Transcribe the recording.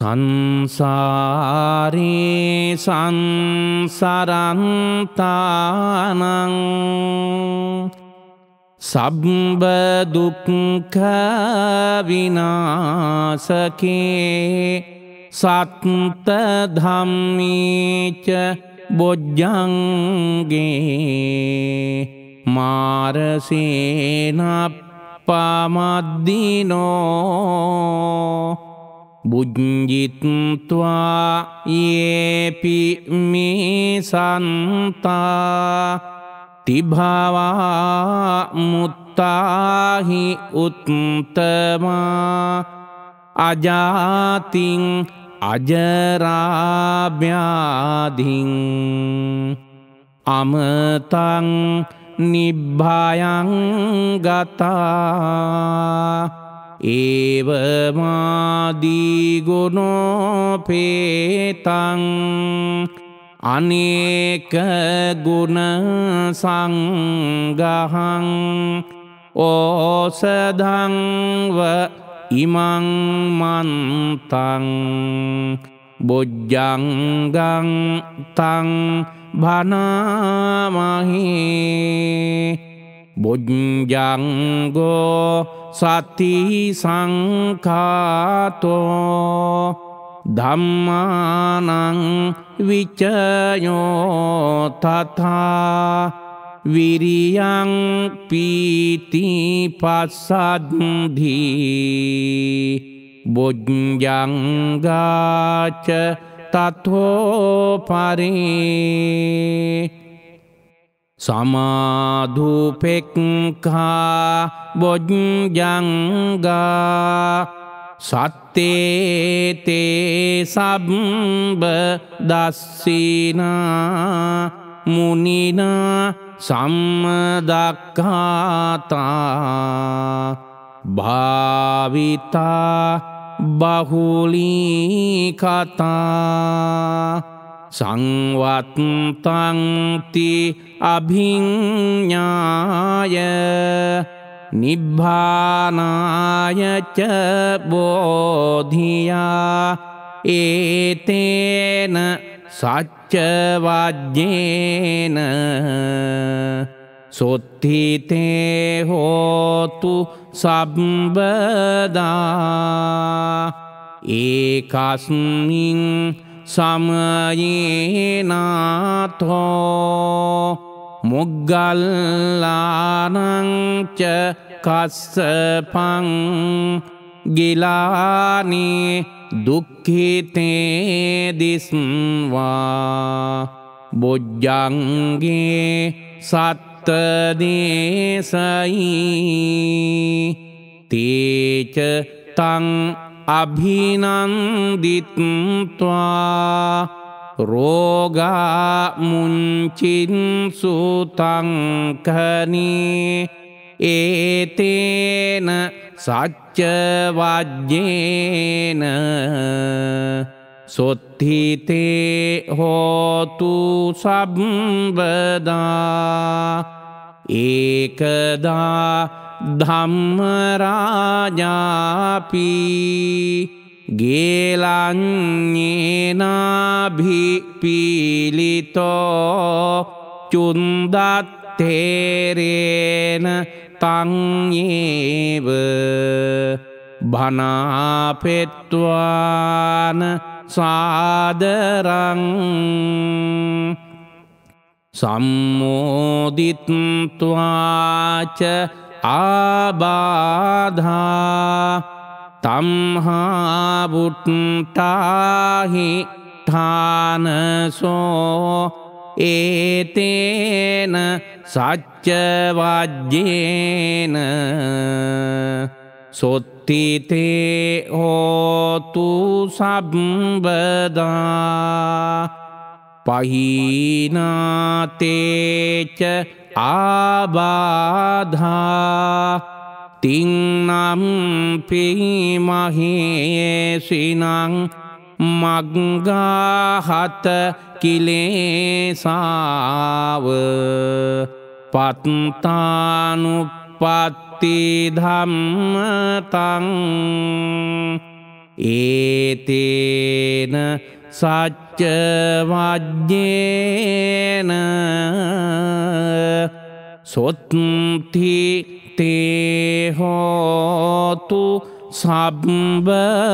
සංසාරේ සංසරන්තානං සබ්බදුක්ක විනාසකේ සත්ත ධම්මීච බොජ්ජන්ගේ මාරසේන පමද්දිනෝ බුජ්ජිත්වා ඒපි මේ සන්තා තිභවා මුත්තාහි උත්තමා අජාතින් අජරාභ්‍යාධින් අමතං නිබ්භයං ගතා ඒවමාදීගුණෝපේතං අනේක ගුණ සංගහං ඕසදංව ඉමංමන්තං බොජ්ජංගං තං භනාමහේ බොජ්ජංගෝ සති සංකාතෝ ධම්මානං විචයෝ තථා විරියං පීති පස්සද්ධි බොජ්ජංගාච තතෝ පරේ සමාධුපෙක්කා බොජ්ජංගා සත්තේතේ සබ්බ දස්සිනා මුනිනා සම්මදක්කාතා භාවිතා බහුලී කතා සංවත්තංති අභිඤ්ඥාය නිබ්භානායච බෝධියා ඒතේන සච්චවජ්ජේන සොත්හිතේ හෝතු සබ්බදා ඒකස්මින් සමයේනාතෝ මුග්ගල්ලානංච කස්සපං ගිලානේ දුක්හිතේ දිස්වා බොජ්ජන්ගේ සත්තදේසයි තේච තං අභිනන්දිත්වා රෝගාමුංචින්සුතංකනී ඒතේන සච්චවජ්ජේන සොත්හිතේ හෝතු සබ්බදා ඒකදා ධම්මරාජාපී ගේලං්ඥේනාභිපීලිතෝ චුන්දත්තේරේන තංඒව භනාපෙත්වාන සාදරං සම්මෝදිත්වාච ආබාධා තම්හාබුට්ටාහි ඨානසෝ ඒතේන සච්චවජ්ජේන සොත්තිතේ හෝතු සබ්බදා පහිනාතේච ආබාධා තිංනම් පිමහේසිනං මග්ගාහත කිලේසාව පත්තානුපත්ති ධම්මතං ඒතේන සච්චවජ්‍යේන සොත්ති තේහෝතු සබබදා